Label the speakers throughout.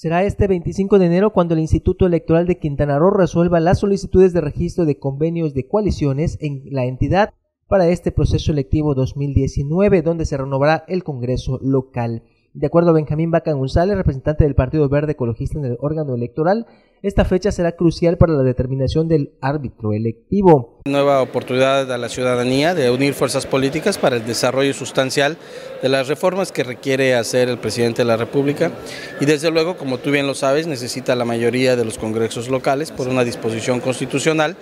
Speaker 1: Será este 25 de enero cuando el Instituto Electoral de Quintana Roo resuelva las solicitudes de registro de convenios de coaliciones en la entidad para este proceso electivo 2019, donde se renovará el Congreso local. De acuerdo a Benjamín Baca González, representante del Partido Verde Ecologista en el órgano electoral, esta fecha será crucial para la determinación del árbitro electivo.
Speaker 2: Nueva oportunidad a la ciudadanía de unir fuerzas políticas para el desarrollo sustancial de las reformas que requiere hacer el presidente de la República y desde luego, como tú bien lo sabes, necesita la mayoría de los congresos locales por una disposición constitucional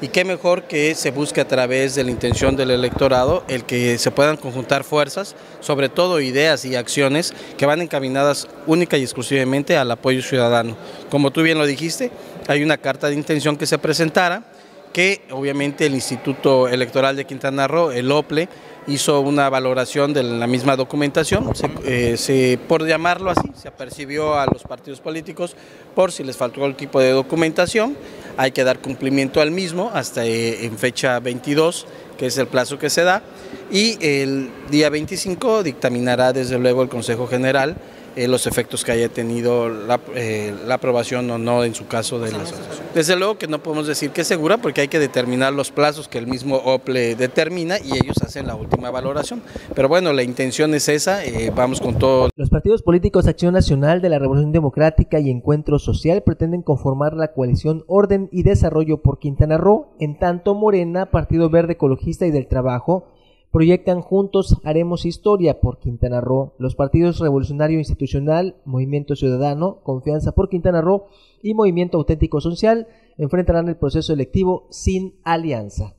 Speaker 2: y qué mejor que se busque a través de la intención del electorado el que se puedan conjuntar fuerzas, sobre todo ideas y acciones que van encaminadas única y exclusivamente al apoyo ciudadano. Como tú bien lo dijiste, hay una carta de intención que se presentara que obviamente el Instituto Electoral de Quintana Roo, el OPLE, hizo una valoración de la misma documentación, eh, por llamarlo así, se apercibió a los partidos políticos por si les faltó algún tipo de documentación, hay que dar cumplimiento al mismo hasta eh, en fecha 22, que es el plazo que se da, y el día 25 dictaminará desde luego el Consejo General eh, los efectos que haya tenido eh, la, aprobación o no en su caso de la asociación. Desde luego que no podemos decir que es segura porque hay que determinar los plazos que el mismo OPLE determina y ellos hacen la última valoración. Pero bueno, la intención es esa, eh, vamos con todo.
Speaker 1: Los partidos políticos Acción Nacional de la Revolución Democrática y Encuentro Social pretenden conformar la coalición Orden y Desarrollo por Quintana Roo, en tanto Morena, Partido Verde Ecologista y del Trabajo, proyectan juntos Haremos Historia por Quintana Roo, los partidos Revolucionario Institucional, Movimiento Ciudadano, Confianza por Quintana Roo y Movimiento Auténtico Social enfrentarán el proceso electivo sin alianza.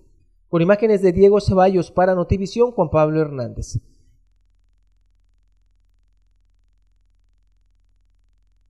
Speaker 1: Con imágenes de Diego Ceballos para Notivisión, Juan Pablo Hernández.